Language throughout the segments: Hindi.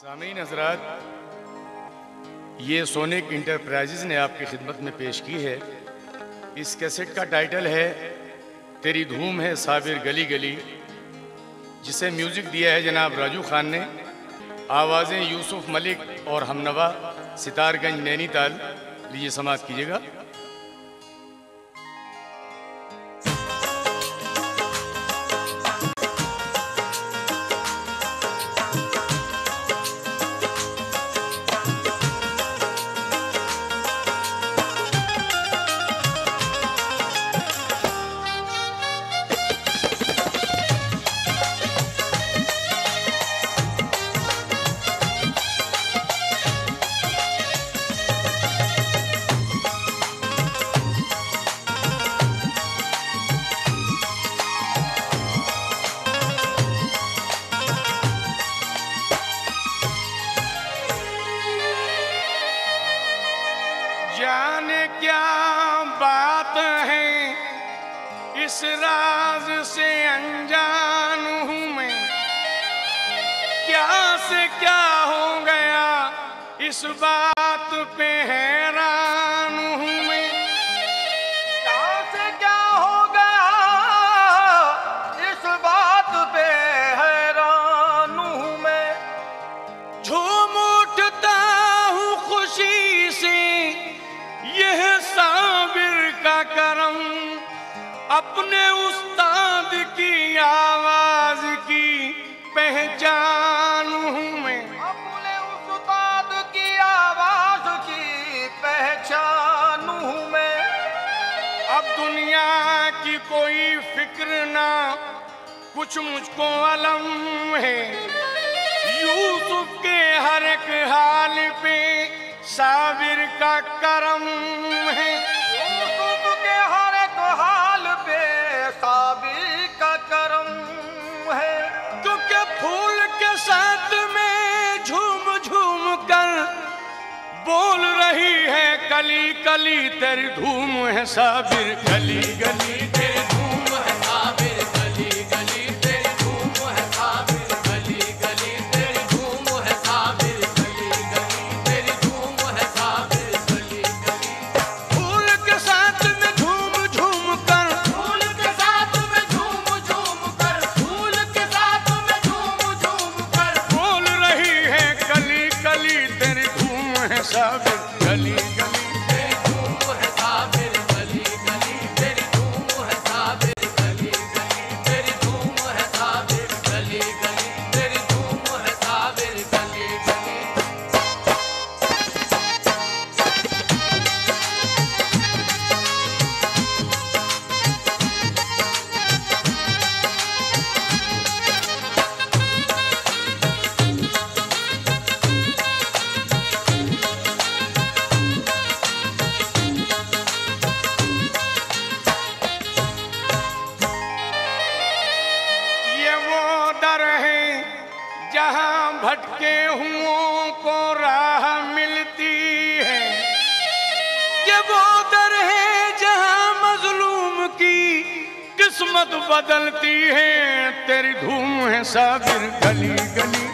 सामीन हजरात ये सोनिक इंटरप्राइजेज ने आपकी खिदमत में पेश की है। इस कैसेट का टाइटल है, तेरी धूम है साबिर गली गली, जिसे म्यूज़िक दिया है जनाब राजू खान ने। आवाज़ें यूसुफ मलिक और हमनवा, सितारगंज नैनीताल, लीजिए समाप्त कीजिएगा। इस राज से अनजान हूँ मैं, क्या से क्या हो गया, इस बात पे हैरान अपने उस्ताद की आवाज़ की पहचान हूँ मैं। अपने उस्ताद की आवाज़ की पहचान हूँ मैं। अब दुनिया की कोई फ़िक्र ना कुछ मुझको अलम है। यूसुफ के हर एक हाल पे साबिर का करम है। कली कली तेरी धूम है साबिर गली गली तेरी धूम है साबिर गली गली तेरी धूम है साबिर गली गली तेरी धूम है साबिर गली गली तेरी धूम है साबिर गली गली। फूल के साथ में झूम झूम कर। फूल के साथ में झूम झूम कर। फूल के साथ में झूम झूम कर। बोल रही है कली कली तेरी धूम है साबिर किस्मत बदलती है तेरी धूम है साबिर गली गली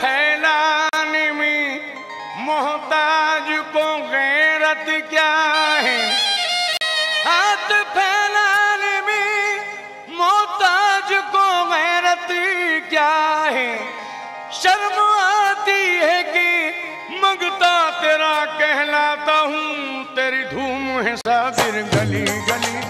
फैलाने में मोहताज को गैरत क्या है? हाथ फैलाने में मोहताज को गैरत क्या है? शर्म आती है कि मंगता तेरा कहलाता हूँ, तेरी धूम है साबिर गली गली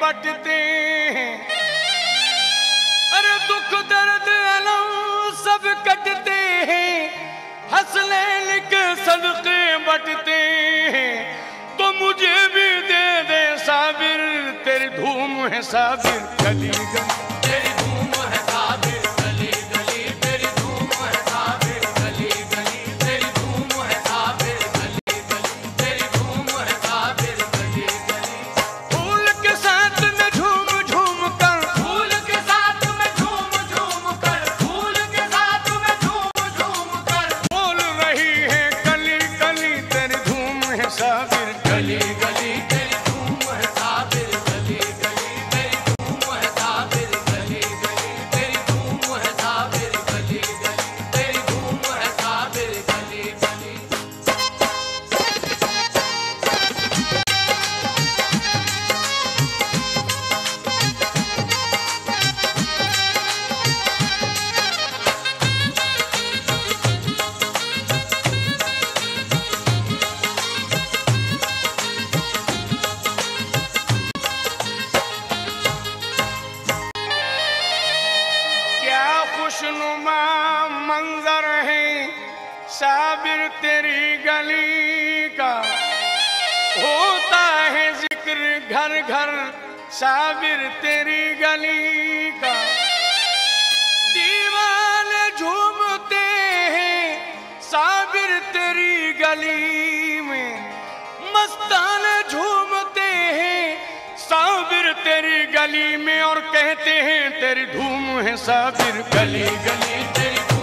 बटते हैं। अरे दुख, दर्द, अलम सब कटते हैं। हंसने, लिख, सदके बटते हैं। तो मुझे भी दे दे साबिर, तेरी धूम है साबिर। कली गई है साबिर गली गली तेरी।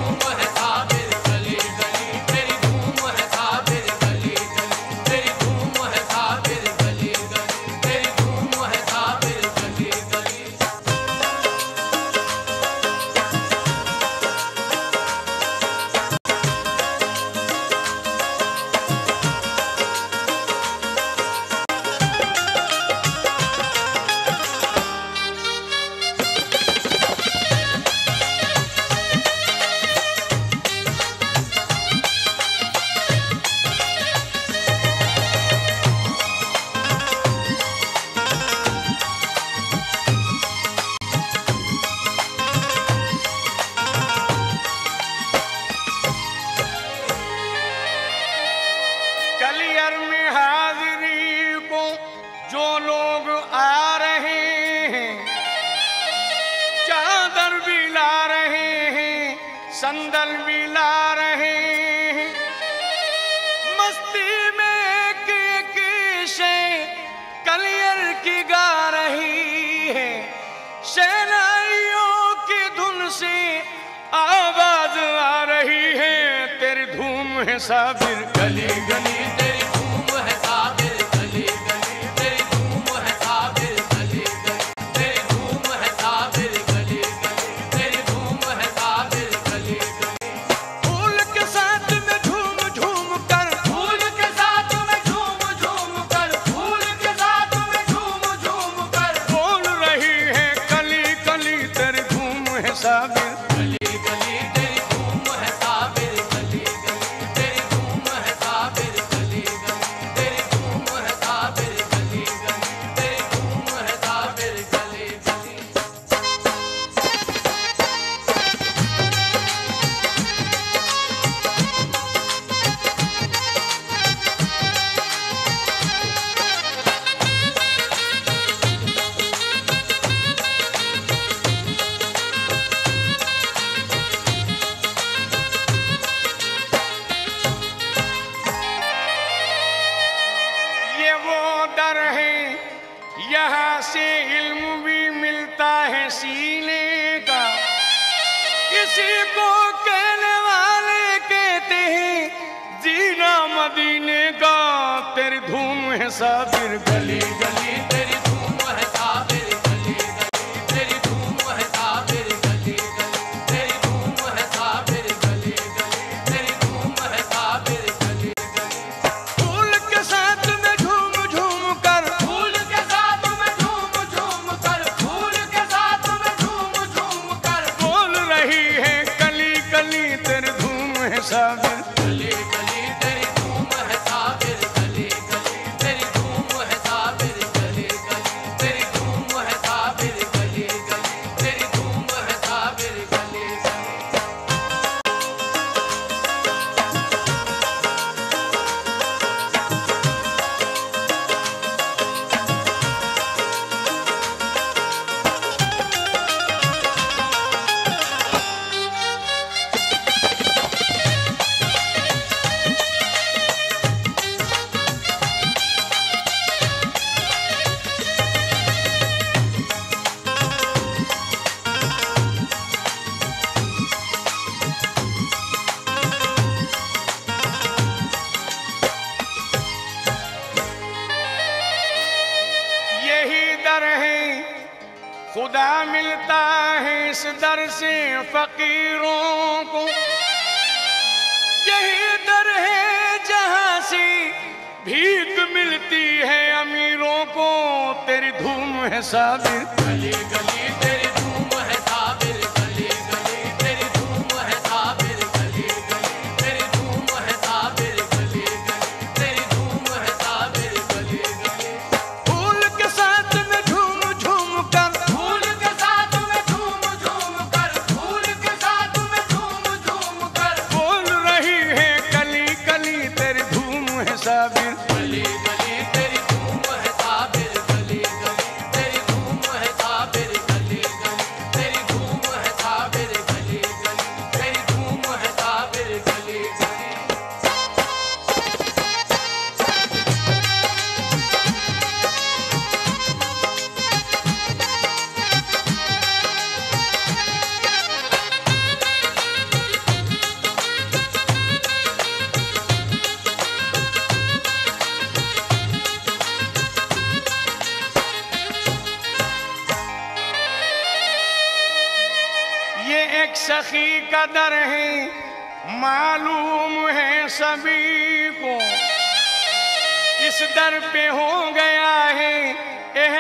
बादल मिला रहे मस्ती में एक एक शे कलियर की गा रही है। सेनाइयों की धुन से आवाज़ आ रही है। तेरी धूम है साबिर गली गली। हैं साबिर गली गली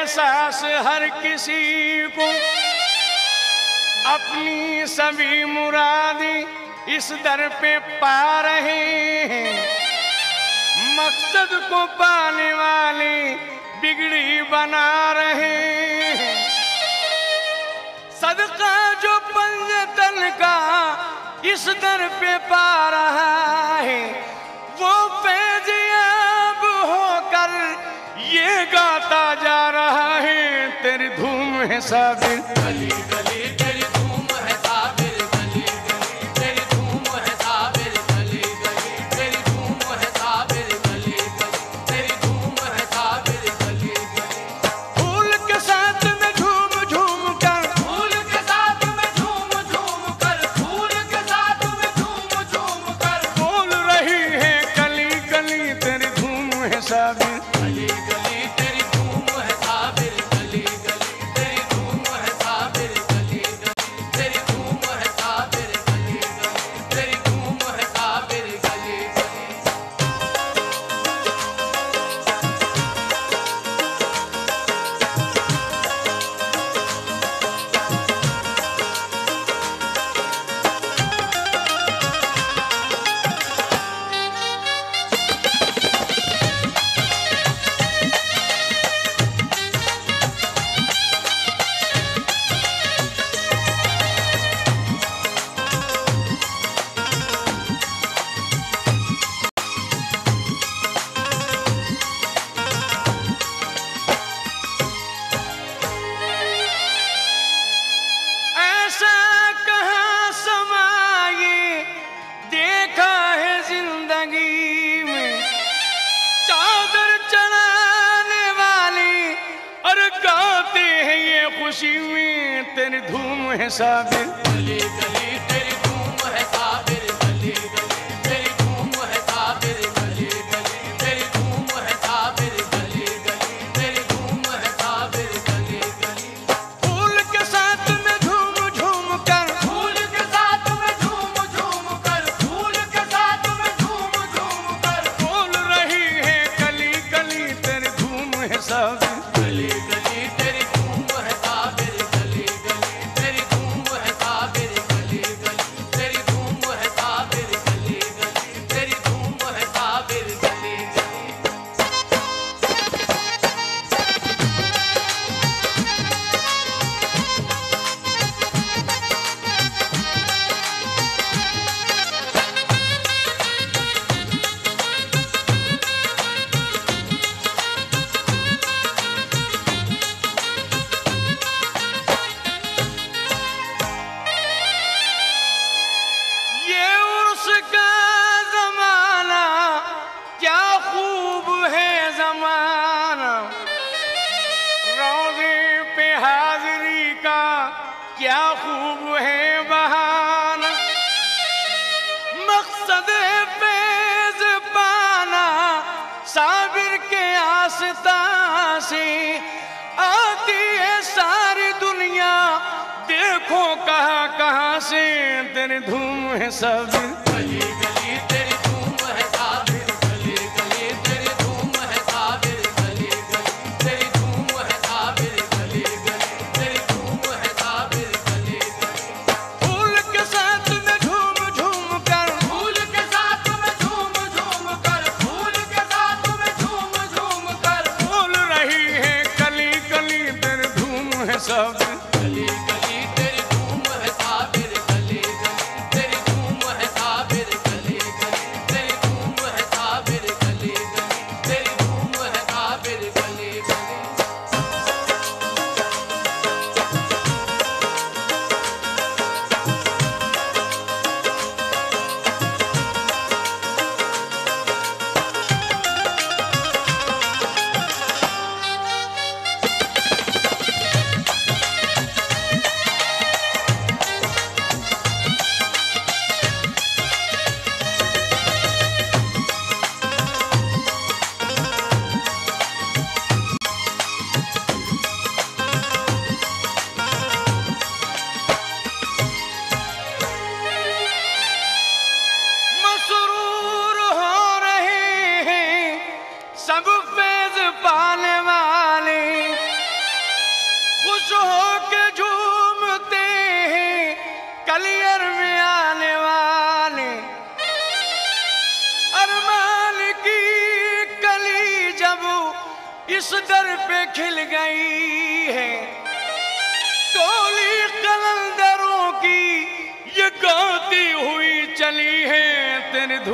एहसास हर किसी को। अपनी सभी मुरादें इस दर पे पा रहे हैं। मकसद को पाने वाले बिगड़ी बना रहे हैं। सदका जो पंजतन का इस दर पे पा रहा है, वो पे गाता जा रहा है तेरी धूम है साबिर गली गली। हैं सब गली गली तेरी धूम है सब। गली गली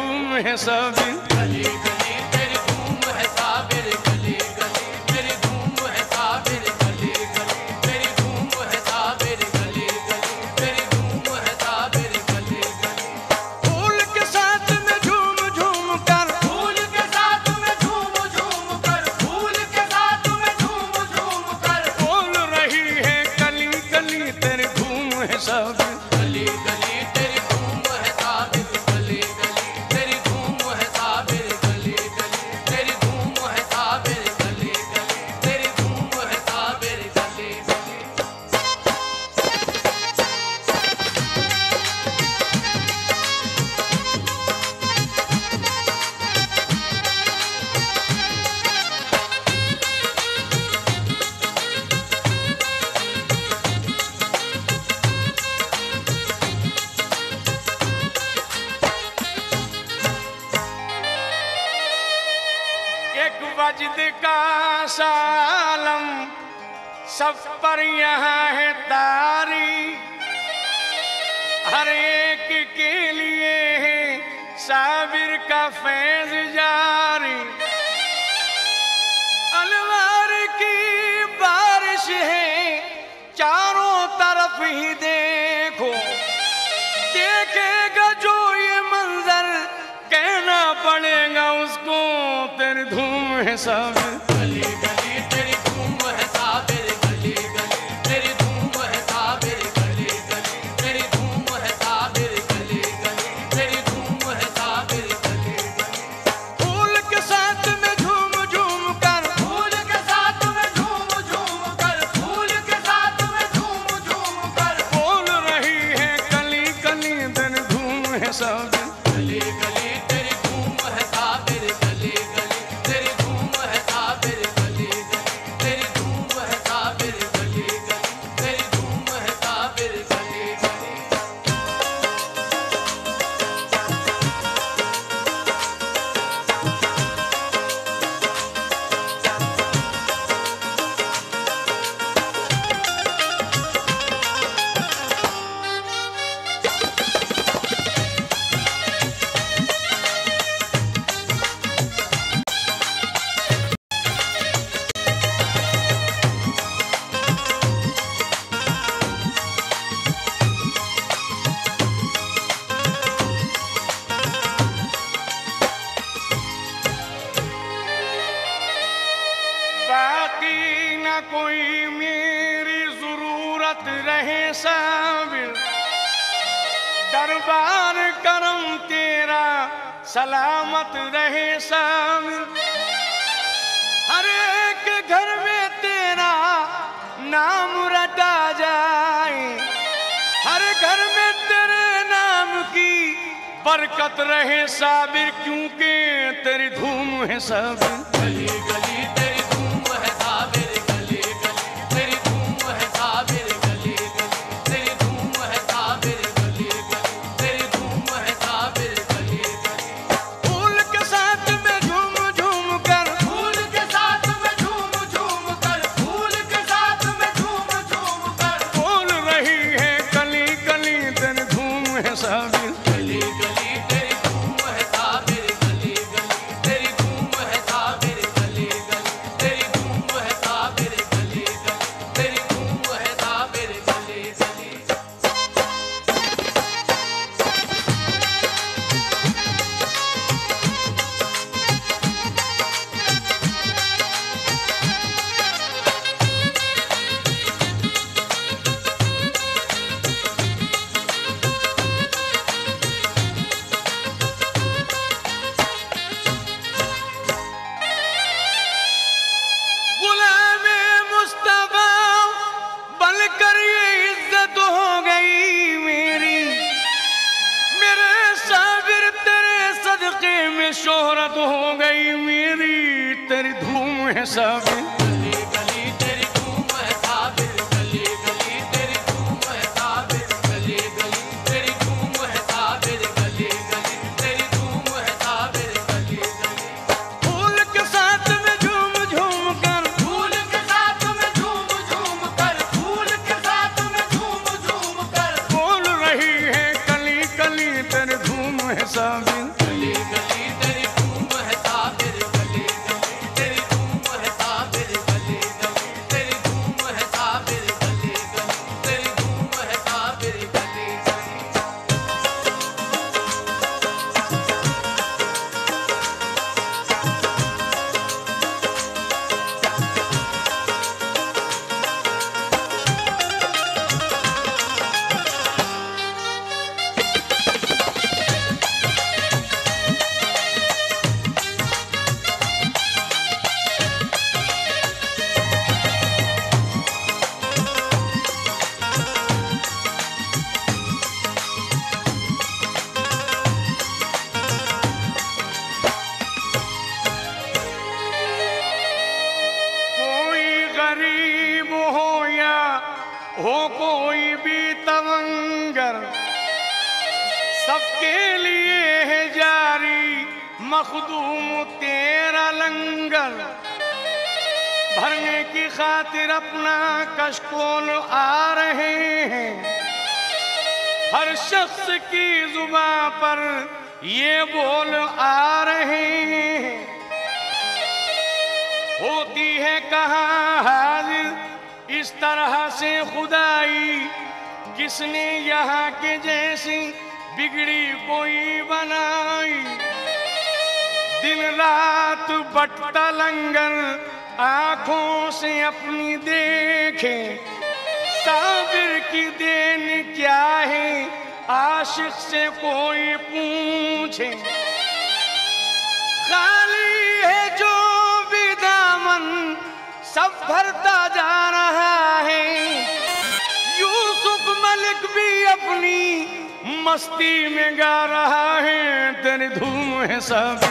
घूम है साबिर। गली गली तेरी घूम है साबिर मजद का सालम, सब पर यहाँ है तारी। हर एक के लिए है साबिर का फैज जा sabes दरबार करम तेरा सलामत रहे सब हर एक घर में तेरा नाम रटा जाए। हर घर में तेरे नाम की बरकत रहे साबिर, क्योंकि तेरी धूम है सब गली गली तेरी शोहरत हो गई मेरी तेरी धूम है सब ये बोल आ रहे होती है कहाँ हाजिर इस तरह से खुदाई किसने यहाँ के जैसी बिगड़ी कोई बनाई? दिन रात बट्टा लंगर, आँखों से अपनी देखे। साबिर की देन क्या है? आशिक से कोई पूछे। खाली है जो भी दामन सब भरता जा रहा है। यूसुफ मलिक भी अपनी मस्ती में गा रहा है तेरी धूम है सब।